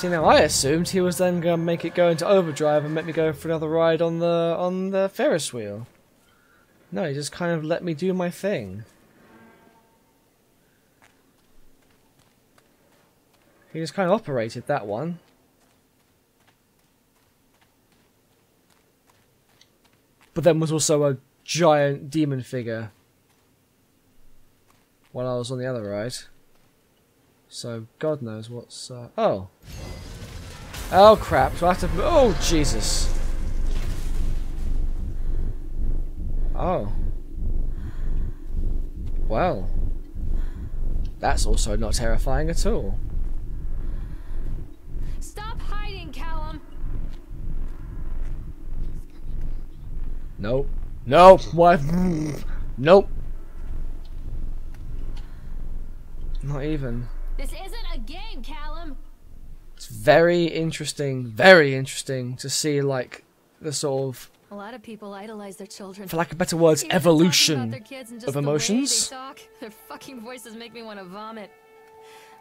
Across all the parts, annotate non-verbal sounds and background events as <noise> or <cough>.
See now, I assumed he was then gonna make it go into overdrive and make me go for another ride on the on the Ferris wheel. No, he just kind of let me do my thing. He just kind of operated that one. But then was also a giant demon figure while I was on the other ride. So God knows what's. Uh, oh. Oh crap! Do I have to? Oh Jesus! Oh. Well. That's also not terrifying at all. Stop hiding, Callum. Nope. Nope. What? Nope. Not even. This isn't a game, Callum. Very interesting, very interesting to see like the sort of, A lot of people idolize their children. for lack of better words, Even evolution their kids and just of the emotions. they talk, their fucking voices make me want to vomit.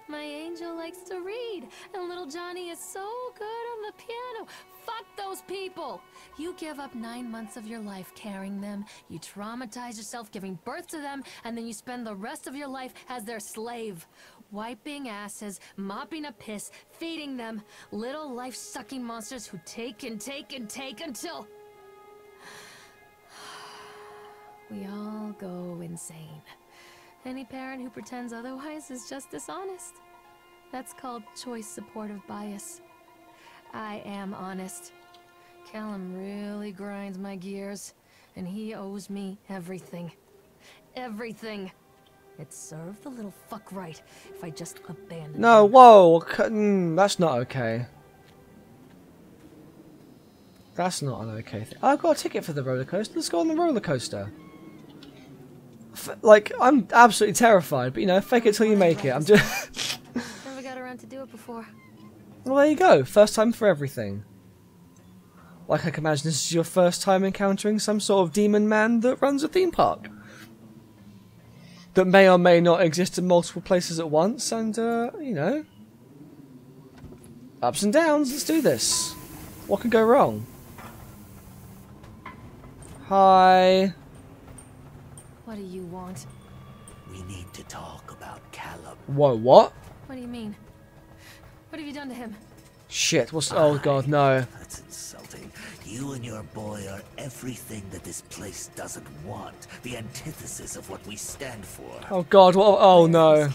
My angel likes to read, and little Johnny is so good on the piano. Fuck those people! You give up nine months of your life carrying them, you traumatize yourself giving birth to them, and then you spend the rest of your life as their slave. Wiping asses, mopping a piss, feeding them. Little life-sucking monsters who take and take and take until... <sighs> We all go insane. Any parent who pretends otherwise is just dishonest. That's called choice supportive bias. I am honest. Callum really grinds my gears, and he owes me everything. Everything. It served the little fuck right if I just abandoned No, him. whoa, mm, that's not okay. That's not an okay thing. I've got a ticket for the roller coaster. Let's go on the roller coaster. F- like, I'm absolutely terrified, but you know, fake it till you make it. I'm just. <laughs> Never got around to do it before. well, there you go. First time for everything. Like, I can imagine this is your first time encountering some sort of demon man that runs a theme park. That may or may not exist in multiple places at once, and, uh, you know. Ups and downs, let's do this. What could go wrong? Hi. What do you want? We need to talk about Caleb. Whoa, what? What do you mean? What have you done to him? Shit, what's. Oh god, no. That's insulting. You and your boy are everything that this place doesn't want. The antithesis of what we stand for. Oh god, what? Oh no.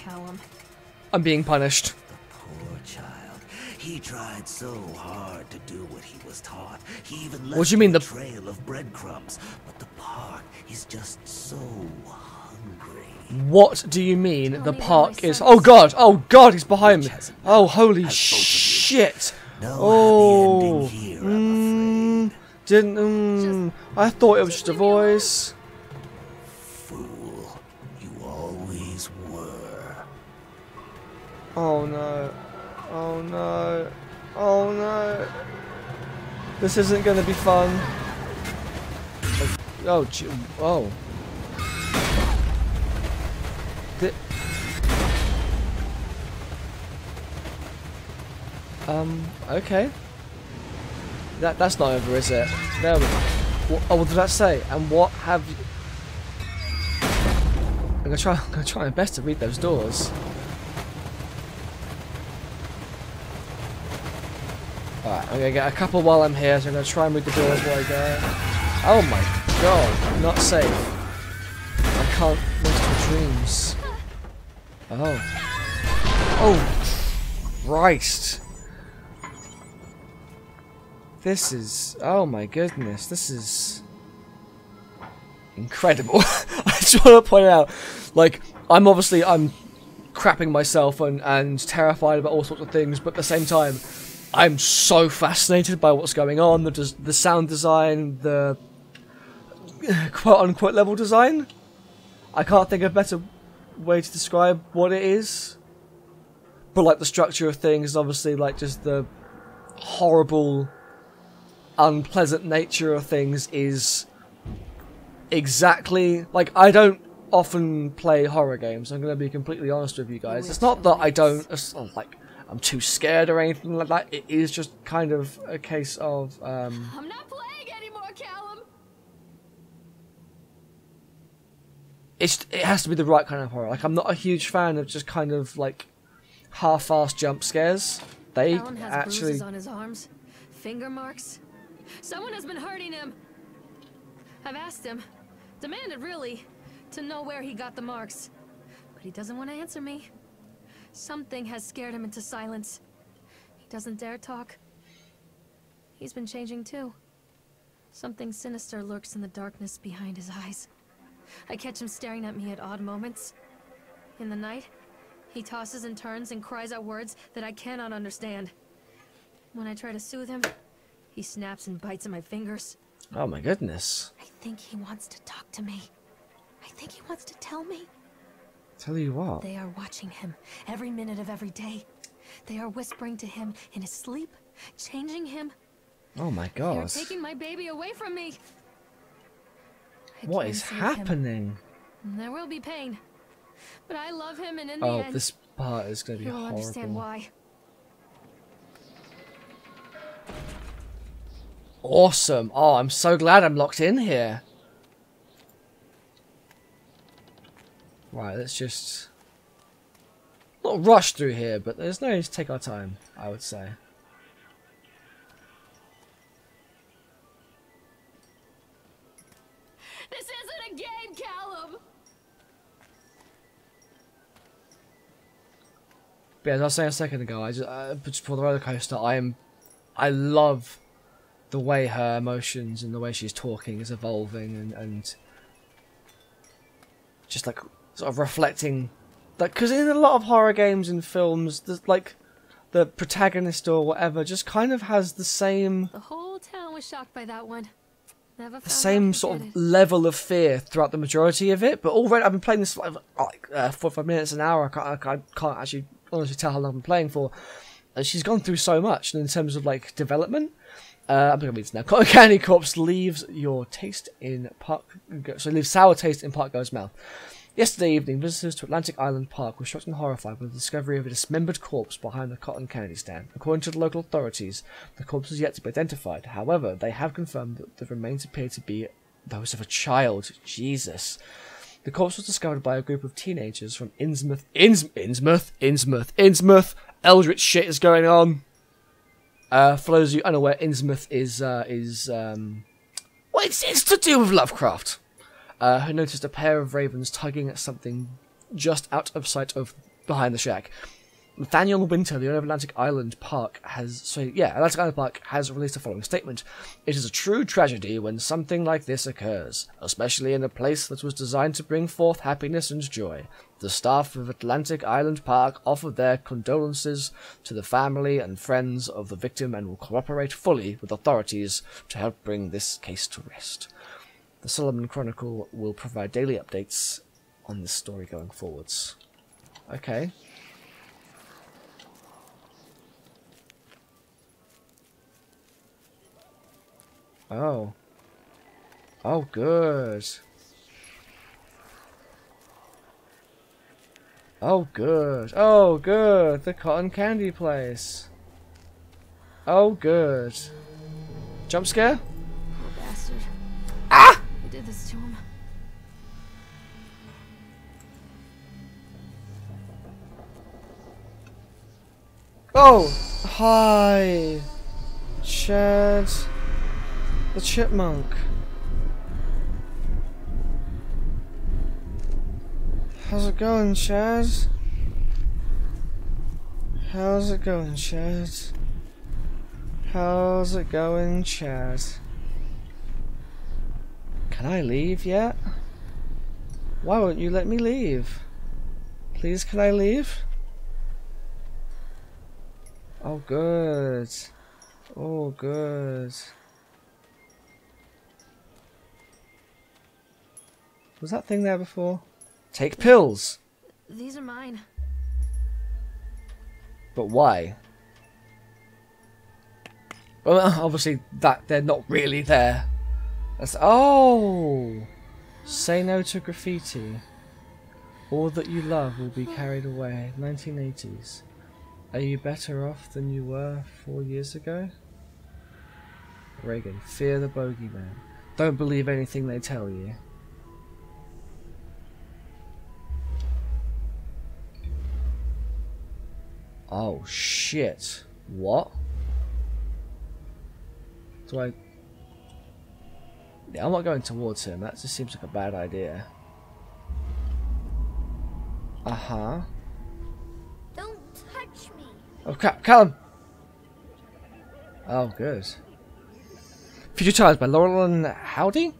I'm being punished. The poor child. He tried so hard to do what he was taught. He even left What do you mean, a the- trail of breadcrumbs. But the park is just so hungry. What do you mean Tell the me park is. Oh god, oh god, he's behind me. Hasn't Oh, holy Has both of you. shit. No Oh. Didn't. Mm, I thought it was just a leave me alone. voice. Fool. You always were. Oh no. Oh no. Oh no. This isn't gonna be fun. Oh, oh, oh. Um, okay. That that's not over, is it? There we What, oh, what did that say? And what have you... I'm gonna try. <laughs> I'm gonna try my best to read those doors. Alright, I'm gonna get a couple while I'm here, so I'm gonna try and read the doors while I go. Oh my god, not safe. I can't waste my dreams. Oh. Oh, Christ. This is. Oh my goodness, this is. Incredible. <laughs> I just want to point out, like, I'm obviously. I'm crapping myself and, and terrified about all sorts of things, but at the same time, I'm so fascinated by what's going on, the the sound design, the <sighs> quote unquote level design. I can't think of a better way to describe what it is. But like the structure of things, obviously like just the horrible, unpleasant nature of things is exactly like I don't often play horror games. I'm gonna be completely honest with you guys. It's not that I don't like I'm too scared or anything like that. It is just kind of a case of um, I'm not playing anymore, Callum. it's it has to be the right kind of horror. Like I'm not a huge fan of just kind of like half-assed jump scares. They has actually bruises on his arms, finger marks. Someone has been hurting him. I've asked him, demanded really, to know where he got the marks. But he doesn't want to answer me. Something has scared him into silence. He doesn't dare talk. He's been changing too. Something sinister lurks in the darkness behind his eyes. I catch him staring at me at odd moments. In the night, he tosses and turns and cries out words that I cannot understand. When I try to soothe him, he snaps and bites at my fingers. Oh my goodness. I think he wants to talk to me. I think he wants to tell me. Tell you what. They are watching him every minute of every day. They are whispering to him in his sleep, changing him. Oh my They are god. taking my baby away from me. I What is save him. happening? There will be pain. But I love him and in Oh, the end, this part is going to be will understand why. Awesome. Oh, I'm so glad I'm locked in here. Right, let's just not rush through here, but there's no need to take our time, I would say. This isn't a game, Callum! But as I was saying a second ago, I just, uh, just for the roller coaster, I am, I love the way her emotions and the way she's talking is evolving and and just like sort of reflecting, like because in a lot of horror games and films, there's like the protagonist or whatever just kind of has the same The whole town was shocked by that one. Never the same sort of it. level of fear throughout the majority of it. But already, I've been playing this for like, like uh, 45 minutes, an hour. I can't, I can't, can't actually honestly tell how long I've been playing for. And she's gone through so much in terms of like development. Uh, I'm to read this now. Cotton Candy Corpse leaves your taste in Park. So leaves sour taste in Park Goer's mouth. Yesterday evening, visitors to Atlantic Island Park were shocked and horrified by the discovery of a dismembered corpse behind the cotton candy stand. According to the local authorities, the corpse is yet to be identified. However, they have confirmed that the remains appear to be those of a child. Jesus. The corpse was discovered by a group of teenagers from Innsmouth. Inns- Innsmouth? Innsmouth. Innsmouth. Eldritch shit is going on. Uh, for those of you unaware, Innsmouth is, uh, is, um, well, it's, it's to do with Lovecraft uh, who noticed a pair of ravens tugging at something just out of sight of behind the shack. Nathaniel Winter, the owner of Atlantic Island Park, has so yeah, Atlantic Island Park has released the following statement: "It is a true tragedy when something like this occurs, especially in a place that was designed to bring forth happiness and joy. The staff of Atlantic Island Park offer their condolences to the family and friends of the victim and will cooperate fully with authorities to help bring this case to rest." The Solomon Chronicle will provide daily updates on this story going forwards. Okay. Oh. Oh, good. Oh, good. Oh, good. The cotton candy place. Oh, good. Jump scare? Poor bastard. Ah! Did this to him? Oh, hi, Chad, the chipmunk. How's it going, Chad? How's it going, Chad? How's it going, Chaz? Can I leave yet? Why won't you let me leave? Please, can I leave? Oh, good. Oh, good. Was that thing there before? Take pills! These are mine. But why? Well, <laughs> obviously, that they're not really there. That's oh, say no to graffiti. All that you love will be hmm. carried away. 1980s. Are you better off than you were four years ago? Reagan, fear the bogeyman. Don't believe anything they tell you. Oh shit. What? Do I... Yeah, I'm not going towards him. That just seems like a bad idea. Uh-huh. Don't touch me. Oh, Cal Callum! Oh, good. Future Child by Laurel and Howdy?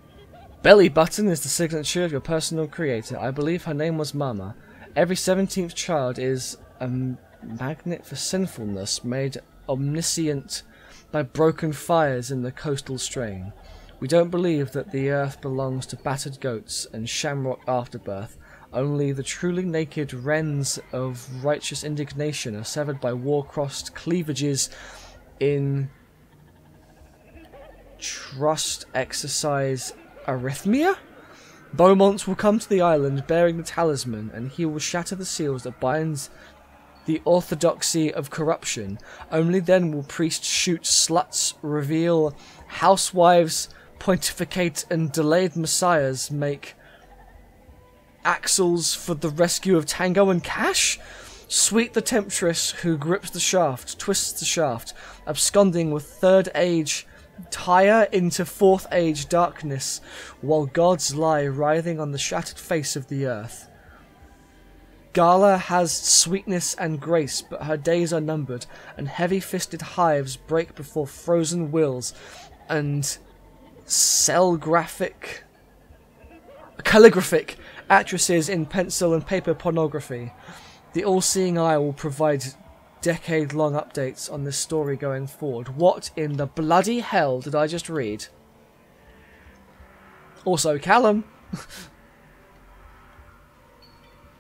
Belly button is the signature of your personal creator. I believe her name was Mama. Every 17th child is a magnet for sinfulness made omniscient by broken fires in the coastal strain. We don't believe that the earth belongs to battered goats and shamrock afterbirth. Only the truly naked wrens of righteous indignation are severed by war-crossed cleavages in trust exercise arrhythmia? Beaumont will come to the island bearing the talisman, and he will shatter the seals that binds the orthodoxy of corruption. Only then will priests shoot sluts, reveal housewives, pontificate, and delayed messiahs make axles for the rescue of Tango and Cash? Sweet the temptress who grips the shaft, twists the shaft, absconding with third age Tyre into fourth age darkness, while gods lie writhing on the shattered face of the earth. Gala has sweetness and grace, but her days are numbered, and heavy fisted hives break before frozen wills, and cell graphic calligraphic actresses in pencil and paper pornography. The all seeing eye will provide decade long updates on this story going forward. What in the bloody hell did I just read? Also, Callum. <laughs>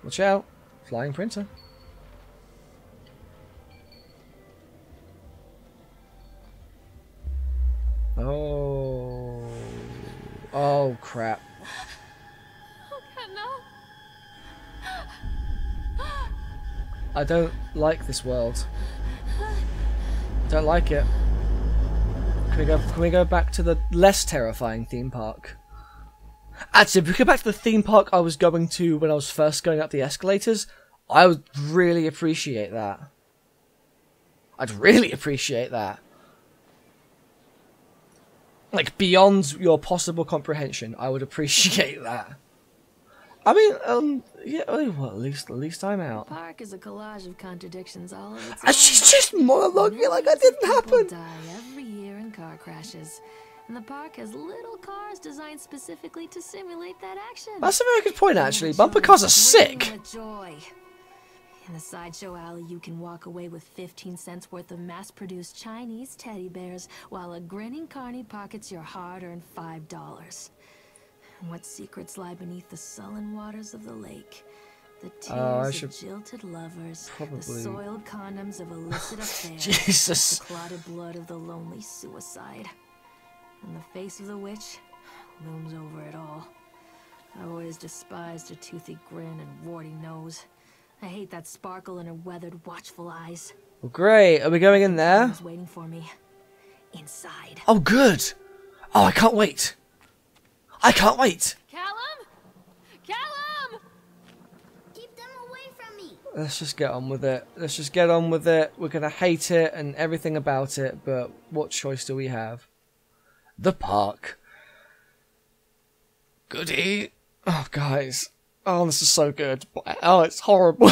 Watch out. Flying printer. Oh. Oh, crap. I don't like this world. Don't like it. Can we go? Can we go back to the less terrifying theme park? Actually, if we go back to the theme park I was going to when I was first going up the escalators, I would really appreciate that. I'd really appreciate that. Like beyond your possible comprehension, I would appreciate <laughs> that. I mean, um, yeah. oh, Well, at least, at least I'm out. Park is a collage of contradictions all of its And she's just monologuing like that didn't happen. die every year in car crashes. And the park has little cars designed specifically to simulate that action. That's a very good point, actually. Bumper cars are sick. In the sideshow alley, you can walk away with 15 cents worth of mass-produced Chinese teddy bears, while a grinning carny pockets your hard-earned five dollars. What secrets lie beneath the sullen waters of the lake? The uh, tears Oh, I of jilted lovers, probably- the soiled condoms of illicit <laughs> affairs, Jesus. the clotted blood of the lonely suicide. And the face of the witch looms over it all. I've always despised her toothy grin and warty nose. I hate that sparkle in her weathered, watchful eyes. Well, great. Are we going in there? Someone's waiting for me. Inside. Oh, good. Oh, I can't wait. I can't wait. Callum? Callum! Keep them away from me. Let's just get on with it. Let's just get on with it. We're gonna hate it and everything about it, but what choice do we have? The park. Goody. Oh, guys. Oh, this is so good. Oh, it's horrible. <laughs>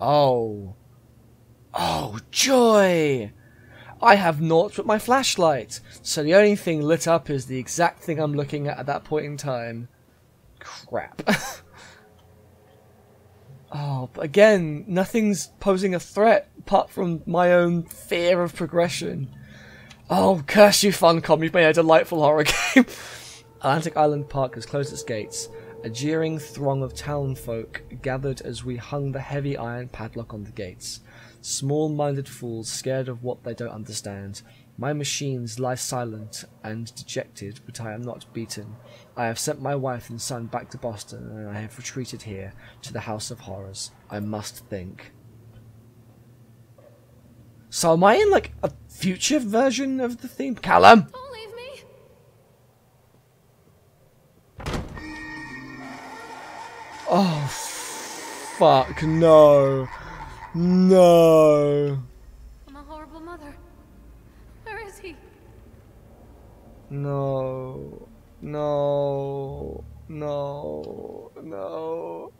oh. Oh, joy! I have naught but my flashlight, so the only thing lit up is the exact thing I'm looking at at that point in time. Crap. <laughs> oh, but again, nothing's posing a threat apart from my own fear of progression. Oh, curse you, Funcom, you've made a delightful horror <laughs> game. Atlantic Island Park has closed its gates. A jeering throng of townfolk gathered as we hung the heavy iron padlock on the gates. Small-minded fools scared of what they don't understand. My machines lie silent and dejected, but I am not beaten. I have sent my wife and son back to Boston, and I have retreated here to the House of Horrors. I must think. So am I in like a future version of the theme? Callum! Oh, fuck, no. No. I'm a horrible mother. Where is he? No. No. No. No.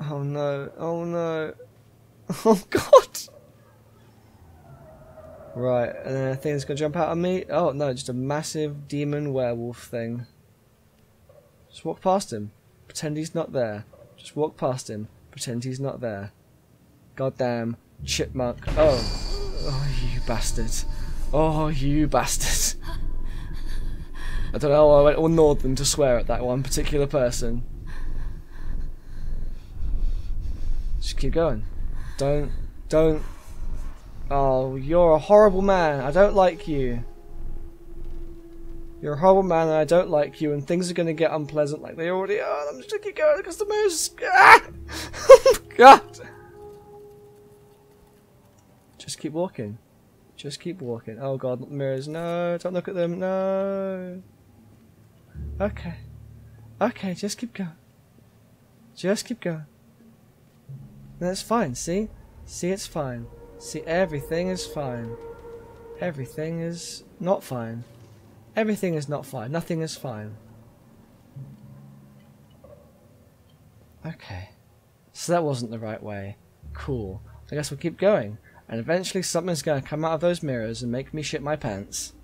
Oh no. Oh no. <laughs> Oh god. Right, and then a thing's gonna jump out at me. Oh no, just a massive demon werewolf thing. Just walk past him. Pretend he's not there. Just walk past him. Pretend he's not there. Goddamn chipmunk. Oh. Oh, you bastard. Oh, you bastard. I don't know, I went all northern to swear at that one particular person. Just keep going. Don't, don't. Oh, you're a horrible man. I don't like you. You're a horrible man and I don't like you and things are going to get unpleasant like they already are. I'm just going to keep going because the moose. Ah! <laughs> oh god. Just keep walking. Just keep walking. Oh god, mirrors. No, don't look at them. No. Okay. Okay, just keep going. Just keep going. That's fine, see? See, it's fine. See, everything is fine. Everything is not fine. Everything is not fine. Nothing is fine. Okay. So that wasn't the right way. Cool. I guess we'll keep going. And eventually something's going to come out of those mirrors and make me shit my pants.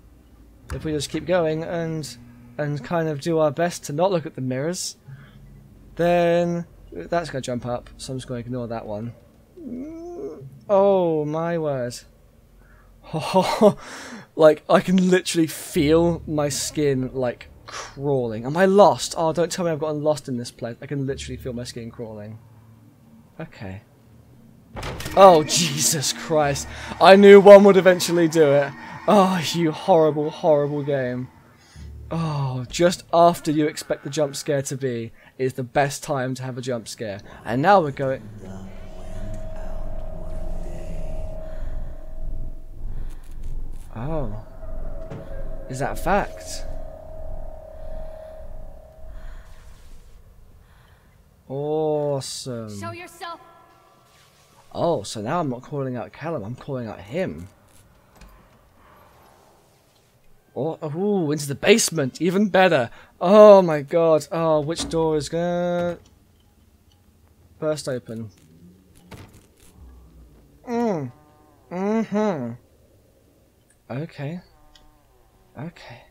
If we just keep going and and kind of do our best to not look at the mirrors, then that's going to jump up. So I'm just going to ignore that one. Oh my word. <laughs> like I can literally feel my skin like crawling. Am I lost? Oh, don't tell me I've gotten lost in this place. I can literally feel my skin crawling. Okay. Oh, Jesus Christ. I knew one would eventually do it. Oh, you horrible, horrible game. Oh, just after you expect the jump scare to be is the best time to have a jump scare. And now we're going... Oh. Is that a fact? Awesome. Show yourself. Oh, so now I'm not calling out Callum, I'm calling out him. Oh, ooh, into the basement, even better. Oh my god. Oh, which door is gonna burst open? Mm. Mm-hmm. Okay. Okay.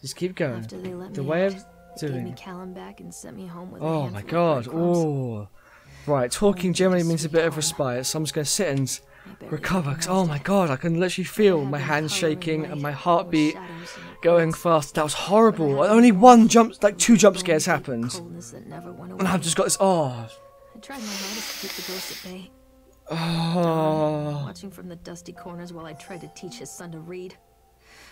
Just keep going. After they let The me way out, of they gave me doing. Callum back and sent me home with Oh my god. Oh. Right, talking generally means a bit of respite, so I'm just gonna sit and recover. 'cause- oh my god, I can literally feel my hands shaking and my heartbeat shadows in the going fast. That was horrible. Only one jump, like two jump scares happened. coldness that never went And I've just got this. Oh. I tried my hardest to keep the ghost at bay. Oh. watching from the dusty corners while I tried to teach his son to read.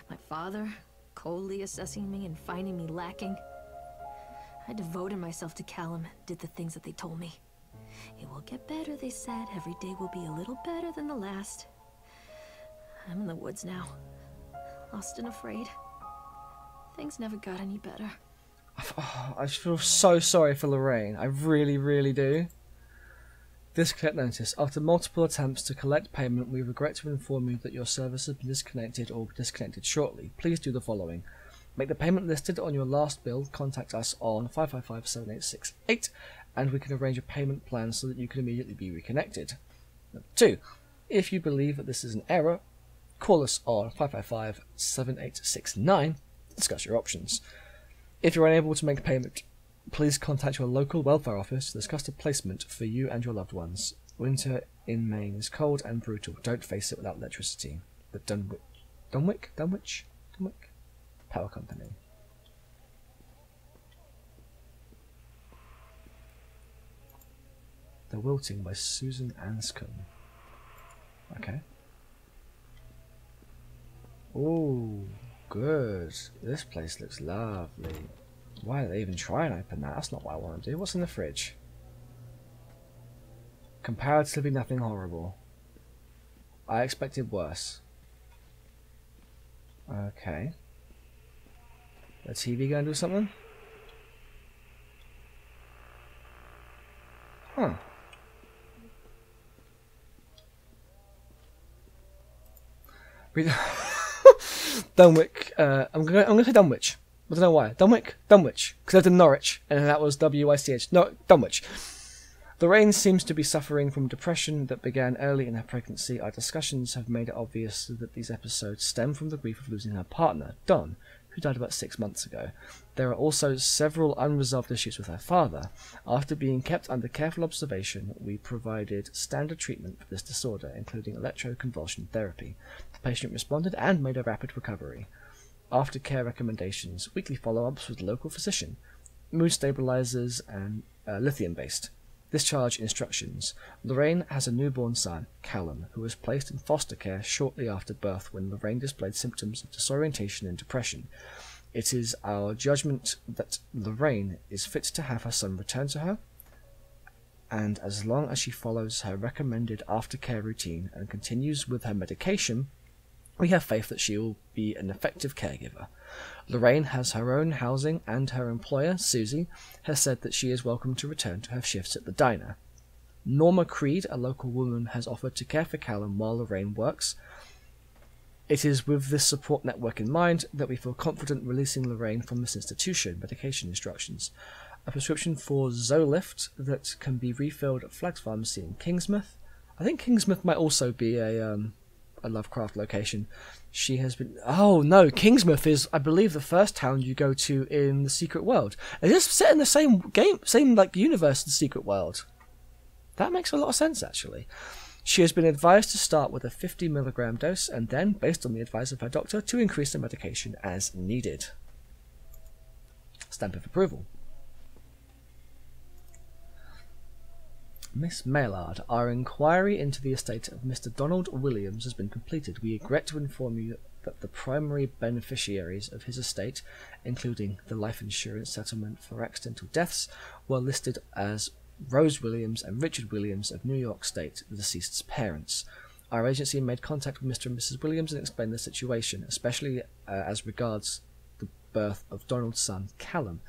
My father coldly assessing me and finding me lacking. I devoted myself to Callum and did the things that they told me. It will get better, they said. Every day will be a little better than the last. I'm in the woods now, lost and afraid. Things never got any better. Oh, I feel so sorry for Lorraine. I really, really do. Disconnect notice. After multiple attempts to collect payment, we regret to inform you that your service has been disconnected or disconnected shortly. Please do the following. Make the payment listed on your last bill, contact us on 555-7868, and we can arrange a payment plan so that you can immediately be reconnected. Number two, if you believe that this is an error, call us on 555-7869 to discuss your options. If you're unable to make payment, please contact your local welfare office to discuss a placement for you and your loved ones. Winter in Maine is cold and brutal. Don't face it without electricity. The Dunwich, Dunwich, Dunwich, Dunwich Power Company. The Wilting by Susan Anscombe. Okay. Oh, good. This place looks lovely. Why did they even try and open that? That's not what I want to do. What's in the fridge? Comparatively nothing horrible. I expected worse. Okay. The TV going to do something? Huh. <laughs> Dunwich. Uh, I'm gonna I'm gonna say Dunwich. I don't know why. Dunwich, Dunwich, because lived in Norwich, and that was W I C H. No, Dunwich. Lorraine seems to be suffering from depression that began early in her pregnancy. Our discussions have made it obvious that these episodes stem from the grief of losing her partner, Don, who died about six months ago. There are also several unresolved issues with her father. After being kept under careful observation, we provided standard treatment for this disorder, including electroconvulsion therapy. The patient responded and made a rapid recovery. Aftercare recommendations, weekly follow ups with local physician, mood stabilizers, and uh, lithium based. Discharge instructions. Lorraine has a newborn son, Callum, who was placed in foster care shortly after birth when Lorraine displayed symptoms of disorientation and depression. It is our judgment that Lorraine is fit to have her son returned to her, and as long as she follows her recommended aftercare routine and continues with her medication, we have faith that she will be an effective caregiver. Lorraine has her own housing, and her employer, Susie, has said that she is welcome to return to her shifts at the diner. Norma Creed, a local woman, has offered to care for Callum while Lorraine works. It is with this support network in mind that we feel confident releasing Lorraine from this institution. Medication instructions. A prescription for Zoloft that can be refilled at Flags Pharmacy in Kingsmouth. I think Kingsmouth might also be a um, a Lovecraft location. She has been. Oh no, Kingsmouth is, I believe, the first town you go to in the Secret World. Is this set in the same game, same like universe the Secret World? That makes a lot of sense, actually. She has been advised to start with a 50 milligram dose and then, based on the advice of her doctor, to increase the medication as needed. Stamp of approval. Miss Maillard, our inquiry into the estate of Mr. Donald Williams has been completed. We regret to inform you that the primary beneficiaries of his estate, including the life insurance settlement for accidental deaths, were listed as Rose Williams and Richard Williams of New York State, the deceased's parents. Our agency made contact with Mr. and Mrs. Williams and explained the situation, especially uh, as regards the birth of Donald's son, Callum.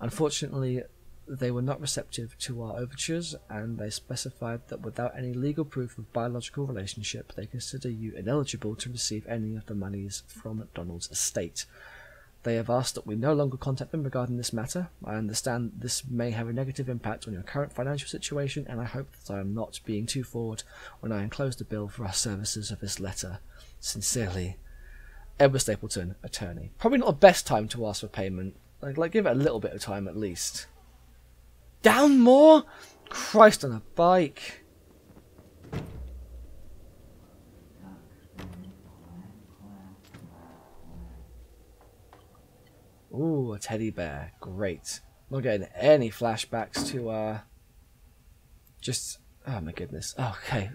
Unfortunately, they were not receptive to our overtures, and they specified that without any legal proof of biological relationship, they consider you ineligible to receive any of the monies from Donald's estate. They have asked that we no longer contact them regarding this matter. I understand this may have a negative impact on your current financial situation, and I hope that I am not being too forward when I enclose the bill for our services of this letter. Sincerely, Edward Stapleton, attorney. Probably not the best time to ask for payment. Like, like give it a little bit of time at least. Down more? Christ on a bike. Ooh, a teddy bear. Great. Not getting any flashbacks to, uh... Just... Oh my goodness. Okay.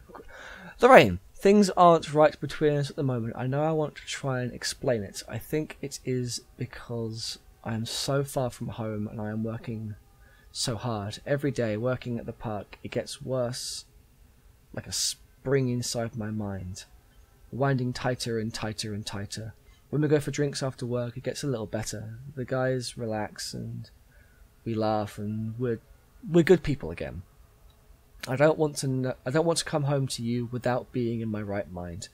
Lorraine, things aren't right between us at the moment. I know I want to try and explain it. I think it is because I am so far from home and I am working so hard. Every day, working at the park, it gets worse. Like a spring inside my mind. Winding tighter and tighter and tighter. When we go for drinks after work, it gets a little better. The guys relax and we laugh and we're we're good people again. I don't want to I don't want to come home to you without being in my right mind.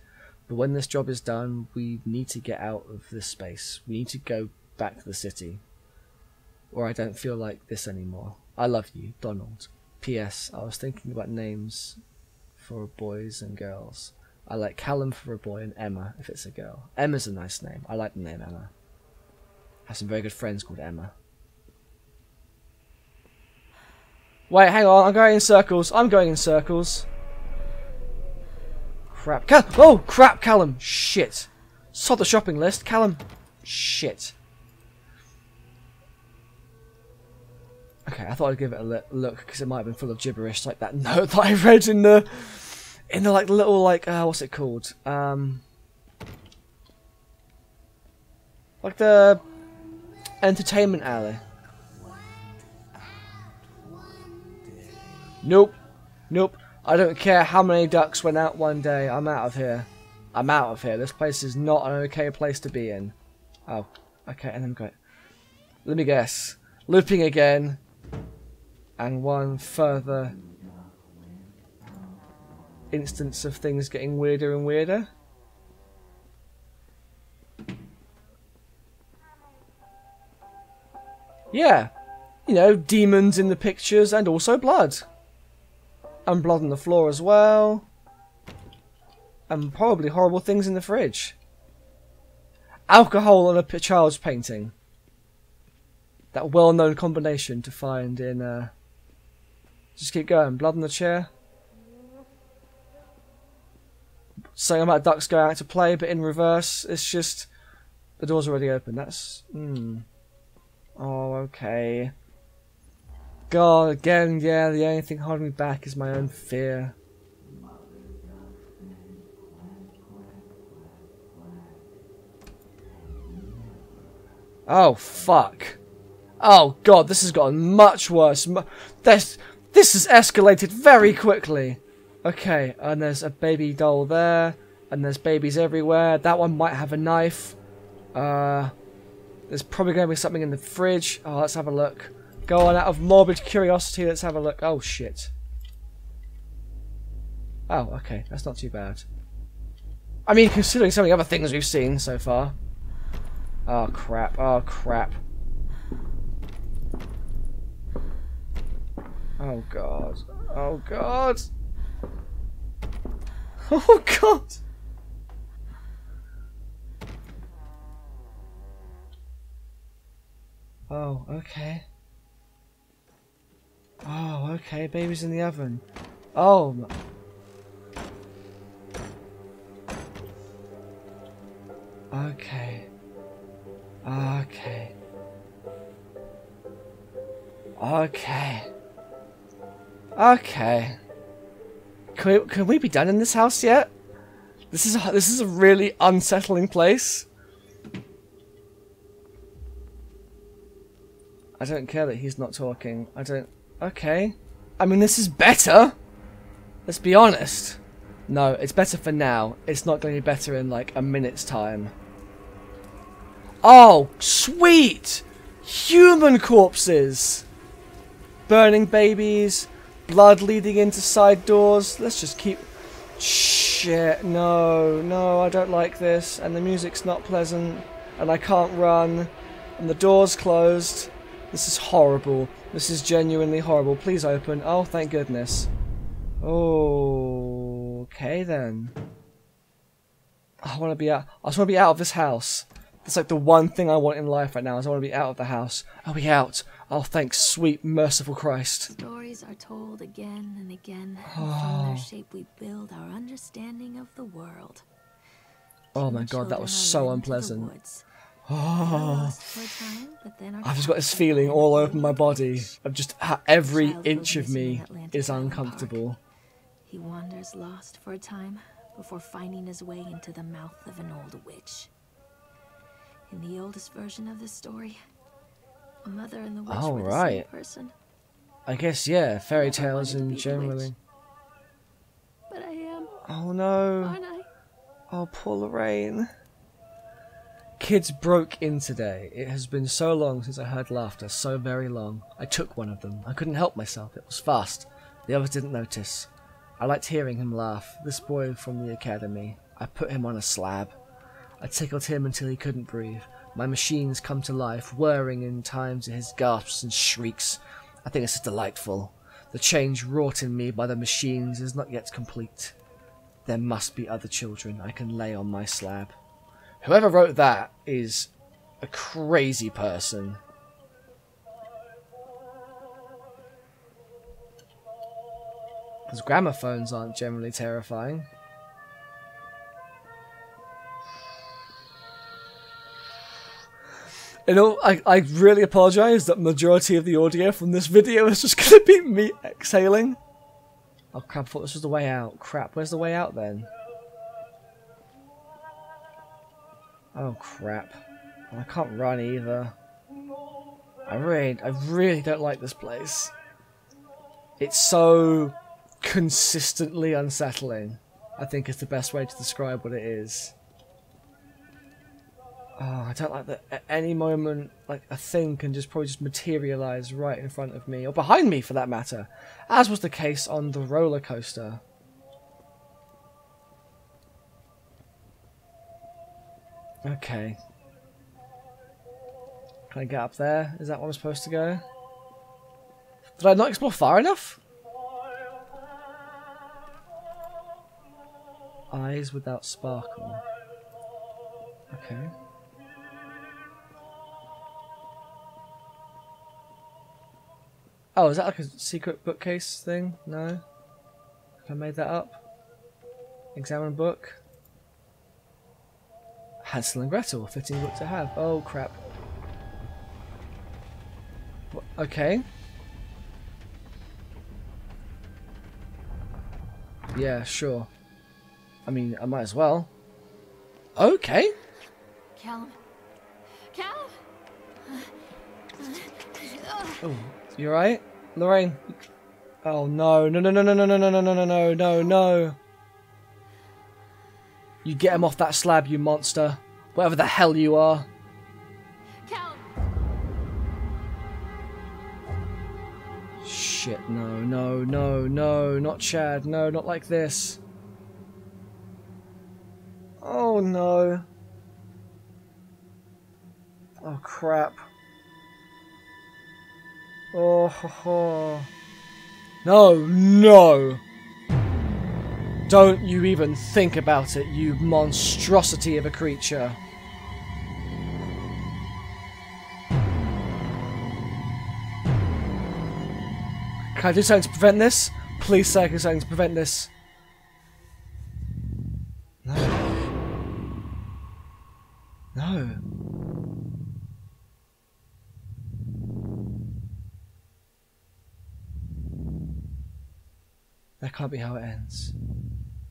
But when this job is done, we need to get out of this space. We need to go back to the city. Or I don't feel like this anymore. I love you, Donald. P.S. I was thinking about names for boys and girls. I like Callum for a boy and Emma if it's a girl. Emma's a nice name. I like the name Emma. I have some very good friends called Emma. Wait, hang on. I'm going in circles. I'm going in circles. Crap. Cal- oh, crap, Callum. Shit. Saw the shopping list. Callum. Shit. Okay, I thought I'd give it a look because it might have been full of gibberish, like that <laughs> note that I read in the in the like little like uh, what's it called? Um, like the entertainment alley. Nope, nope. I don't care how many ducks went out one day. I'm out of here. I'm out of here. This place is not an okay place to be in. Oh, okay, and then go. Let me guess. Looping again. And one further instance of things getting weirder and weirder. Yeah. You know, demons in the pictures and also blood. And blood on the floor as well. And probably horrible things in the fridge. Alcohol on a child's painting. That well-known combination to find in. Uh... Just keep going. Blood on the chair. Saying about ducks going out to play, but in reverse. It's just the door's already open. That's hmm. Oh, okay. God, again, yeah. The only thing holding me back is my own fear. Oh fuck. Oh god, this has gotten much worse. Mu- This has escalated very quickly. Okay, and there's a baby doll there, and there's babies everywhere. That one might have a knife. Uh, there's probably going to be something in the fridge. Oh, let's have a look. Go on, out of morbid curiosity, let's have a look. Oh shit. Oh, okay, that's not too bad. I mean, considering some of the other things we've seen so far. Oh crap, oh crap. Oh god. Oh god. <laughs> Oh god. Oh, okay. Oh, okay, baby's in the oven. Oh. Okay. Okay. Okay. Okay. Can we, can we be done in this house yet? This is a, this is a really unsettling place. I don't care that he's not talking. I don't. Okay. I mean, this is better. Let's be honest. No, it's better for now. It's not going to be better in like a minute's time. Oh, sweet! Human corpses! Burning babies, blood leading into side doors. Let's just keep. Shit, no, no, I don't like this. And the music's not pleasant. And I can't run. And the door's closed. This is horrible. This is genuinely horrible. Please open. Oh, thank goodness. Oh, okay then. I want to be out. I just want to be out of this house. That's like the one thing I want in life right now. Is I want to be out of the house. I'll be out. Oh, thanks, sweet, merciful Christ. Stories are told again and again, and from their ah. shape we build our understanding of the world. Oh my god, that was so the unpleasant. woods. Ah. They are Oh, lost for a time, but then are I've just got this feeling all over my body of just every inch of me is uncomfortable. He wanders lost for a time before finding his way into the mouth of an old witch. In the oldest version of this story, mother and the witch Oh, were the right. same person. I guess yeah, fairy tales and generally. But I am, Oh no. aren't I? Oh, poor Lorraine. Kids broke in today. It has been so long since I heard laughter, so very long. I took one of them. I couldn't help myself. It was fast. The others didn't notice. I liked hearing him laugh. This boy from the academy. I put him on a slab. I tickled him until he couldn't breathe. My machines come to life, whirring in time to his gasps and shrieks. I think this is delightful. The change wrought in me by the machines is not yet complete. There must be other children I can lay on my slab. Whoever wrote that is a crazy person. Because gramophones aren't generally terrifying. You know, I, I really apologise that majority of the audio from this video is just <laughs> going to be me exhaling. Oh crap, I thought this was the way out. Crap, where's the way out then? Oh crap. I can't run either. I really, I really don't like this place. It's so consistently unsettling. I think is the best way to describe what it is. Oh, I don't like that at any moment, like, a thing can just probably just materialize right in front of me, or behind me for that matter, as was the case on the roller coaster. Okay. Can I get up there? Is that where I'm supposed to go? Did I not explore far enough? Eyes without sparkle. Okay. Oh, is that like a secret bookcase thing? No? Have I made that up? Examine book. Hansel and Gretel, a fitting book to have. Oh crap. Okay. Yeah, sure. I mean, I might as well. Okay. Callum. Callum! Oh, you alright? Lorraine? Oh no, no, no, no, no, no, no, no, no, no, no, no, no. You get him off that slab, you monster. Whatever the hell you are. Callum! Shit, no, no, no, no, not Chad, no, not like this. Oh no. Oh crap. Oh, ho, ho. No, no. Don't you even think about it, you monstrosity of a creature. Can I do something to prevent this? Please say I can do something to prevent this. No. No. That can't be how it ends.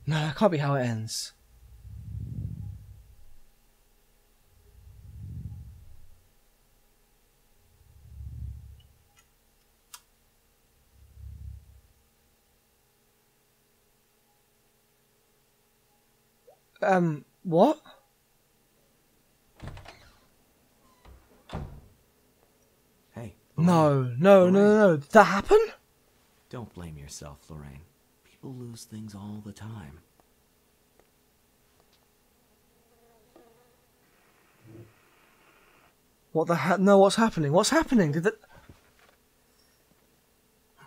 No, that can't be how it ends. Um, what? Hey. No, no, no, no, no. Did that happen? Don't blame yourself, Lorraine. People lose things all the time. What the hell? No, what's happening? What's happening? Did the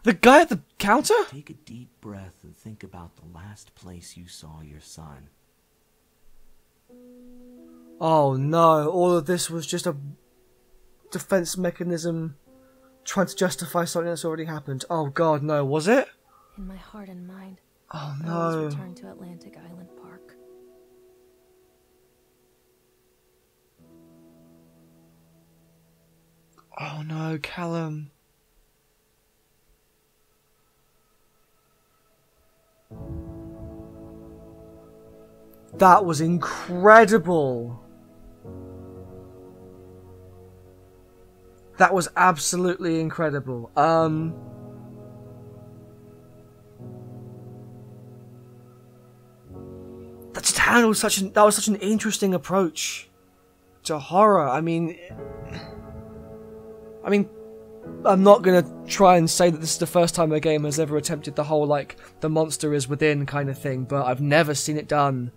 the guy at the counter? Take a deep breath and think about the last place you saw your son. Oh no! All of this was just a defense mechanism trying to justify something that's already happened. Oh god, no! Was it? In my heart and mind, Oh I always no! to Atlantic Island Park. Oh no, Callum. That was incredible. That was absolutely incredible. Um Handled such an that was such an interesting approach to horror. I mean I mean, I'm not gonna try and say that this is the first time a game has ever attempted the whole like the monster is within kind of thing, but I've never seen it done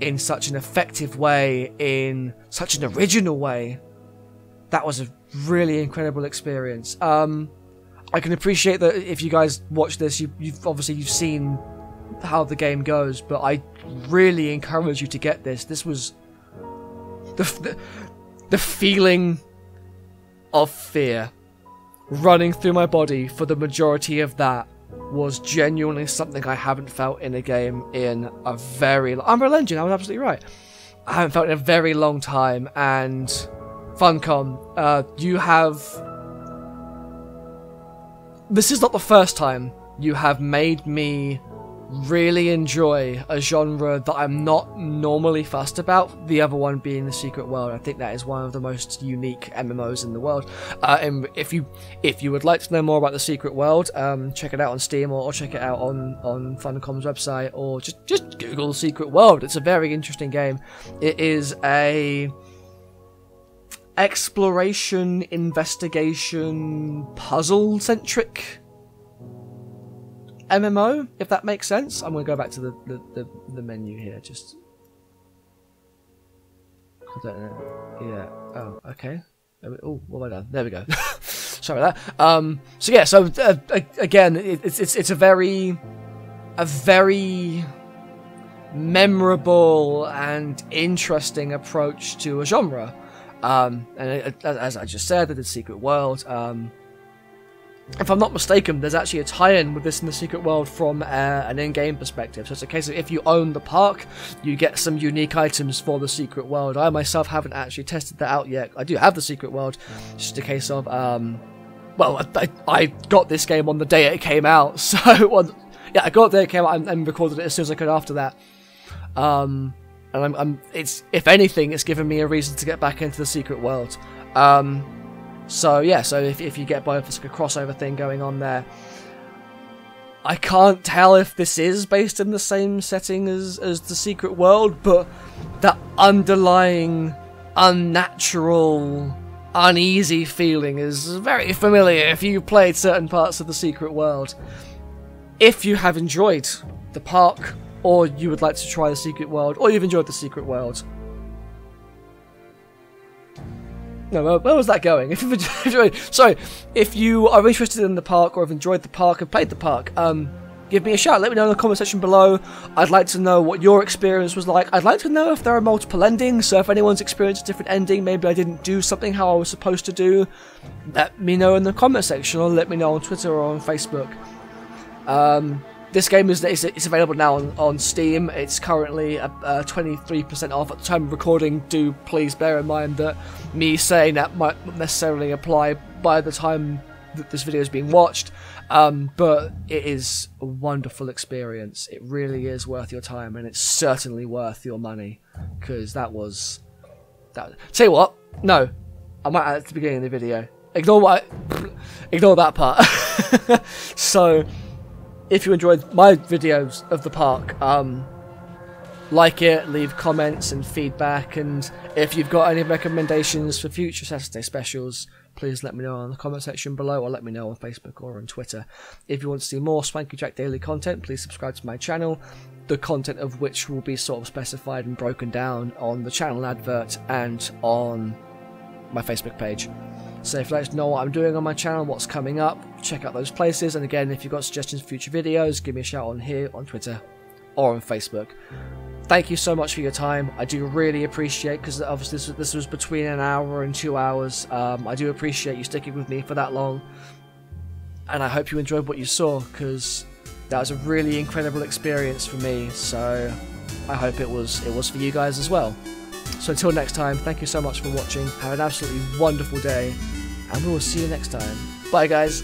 in such an effective way, in such an original way. That was a really incredible experience. Um, I can appreciate that if you guys watch this, you, you've obviously you've seen how the game goes, but I really encourage you to get this. This was the the, the feeling of fear running through my body for the majority of that was genuinely something I haven't felt in a game in a very long Unreal Engine, I was absolutely right. I haven't felt in a very long time and Funcom, uh, you have. This is not the first time you have made me really enjoy a genre that I'm not normally fussed about. The other one being the Secret World. I think that is one of the most unique MMOs in the world. Uh, and if you if you would like to know more about the Secret World, um, check it out on Steam or, or check it out on on Funcom's website or just just Google Secret World. It's a very interesting game. It is a exploration, investigation, puzzle centric MMO, if that makes sense. I'm going to go back to the, the, the, the menu here, just. I don't know. Yeah. Oh, okay. Oh, what have I done? There we go. <laughs> Sorry about that. Um, so yeah, so uh, again, it's it's it's a very, a very memorable and interesting approach to a genre. Um, and as I just said, the Secret World. Um, if I'm not mistaken, there's actually a tie-in with this in the Secret World from uh, an in-game perspective. So it's a case of if you own the park, you get some unique items for the Secret World. I myself haven't actually tested that out yet. I do have the Secret World. It's just a case of, um, well, I, I, got this game on the day it came out. <laughs> So, well, yeah, I got it came out and, and, recorded it as soon as I could after that. Um, and I'm, I'm, it's if anything, it's given me a reason to get back into the Secret World. Um, so yeah, so if, if you get both, it's like a crossover thing going on there. I can't tell if this is based in the same setting as, as the Secret World, but that underlying unnatural, uneasy feeling is very familiar if you've played certain parts of the Secret World. If you have enjoyed the park, or you would like to try the Secret World, or you've enjoyed the Secret World, No, where was that going? <laughs> Sorry, if you are interested in the park or have enjoyed the park and played the park, um, give me a shout. Let me know in the comment section below. I'd like to know what your experience was like. I'd like to know if there are multiple endings. So if anyone's experienced a different ending, maybe I didn't do something how I was supposed to do, let me know in the comment section or let me know on Twitter or on Facebook. Um, this game is it's, available now on, on Steam. It's currently 23% off at the time of recording. Do please bear in mind that me saying that might not necessarily apply by the time that this video is being watched. Um, but it is a wonderful experience. It really is worth your time, and it's certainly worth your money because that was that. Tell you what, no, I might add at the beginning of the video. Ignore what, I, ignore that part. <laughs> so if you enjoyed my videos of the park, um, like it, leave comments and feedback, and if you've got any recommendations for future Saturday specials, please let me know in the comment section below or let me know on Facebook or on Twitter. If you want to see more Swanky Jak Daily content, please subscribe to my channel, the content of which will be sort of specified and broken down on the channel advert and on my Facebook page. So if you'd like to know what I'm doing on my channel, what's coming up, check out those places. And again, if you've got suggestions for future videos, give me a shout on here, on Twitter, or on Facebook. Thank you so much for your time. I do really appreciate, because obviously this, this, was between an hour and two hours. Um, I do appreciate you sticking with me for that long. And I hope you enjoyed what you saw, because that was a really incredible experience for me. So I hope it was it was for you guys as well. So until next time, thank you so much for watching. Have an absolutely wonderful day, and we will see you next time. Bye, guys.